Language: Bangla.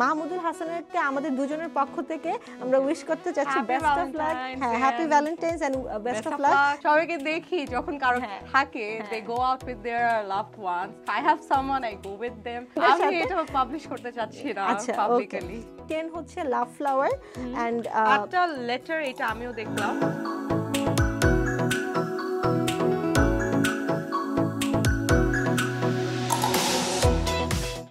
মাহমুদুল হাসানকে আমাদের দুজনের পক্ষ থেকে আমরা উইশ করতে চাচ্ছি বেস্ট অফ লাক হ্যাঁ happy Valentine's and best of luck সবাইকে দেখি যখন কারও হ্যাঁ। থাকে they go out with their loved ones I have someone I go with them আমি এটা পাবলিশ করতে চাচ্ছি না আচ্ছা, পাবলিকলি টেন হচ্ছে লাভ ফ্লাওয়ার এন্ড একটা লেটার এটা আমিও দেখলাম।